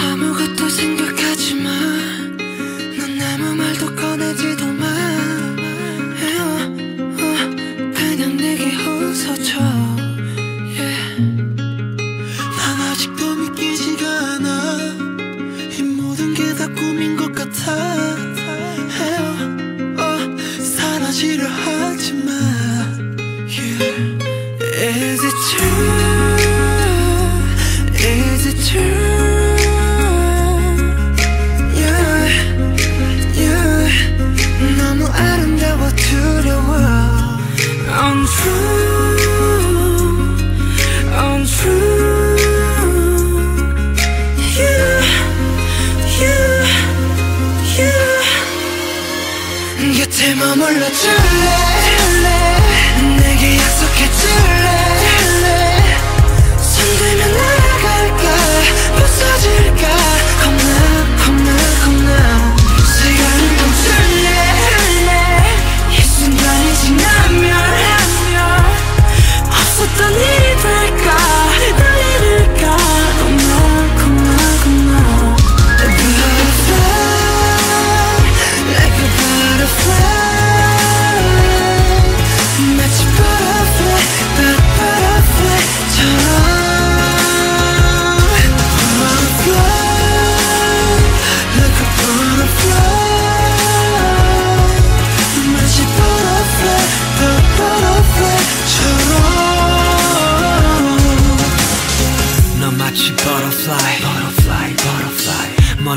아무것도 생각하지 마. 넌 아무 말도 꺼내지도 마. 어, 그냥 내게 웃어줘. 난 아직도 믿기지가 않아. 이 모든 게 다 꿈인 것 같아. 곁에 머물러 줄래? 내게 약속해 줄래?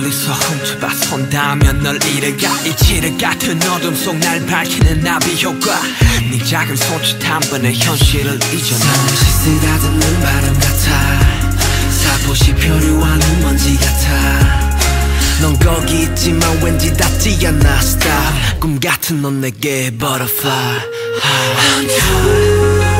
멀리서 훔쳐봐 손닿으면 널 잃어가 이치를 같은 어둠 속 날 밝히는 나비 효과. 네 작은 손짓 한 번에 현실을 잊어놔. 잠시 쓰다듬는 바람 같아. 사포시 표류하는 먼지 같아. 넌 거기 있지만 왠지 닿지 않아 Stop. 꿈 같은 넌 내게 butterfly. Untrue Untrue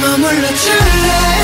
머물러 줄래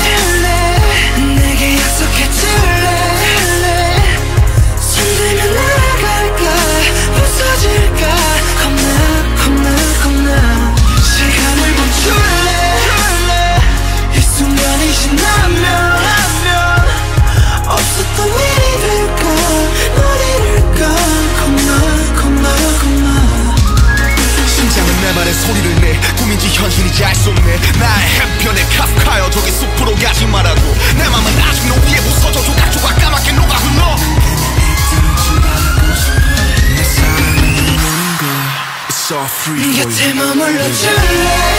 곁에 머물러 줄래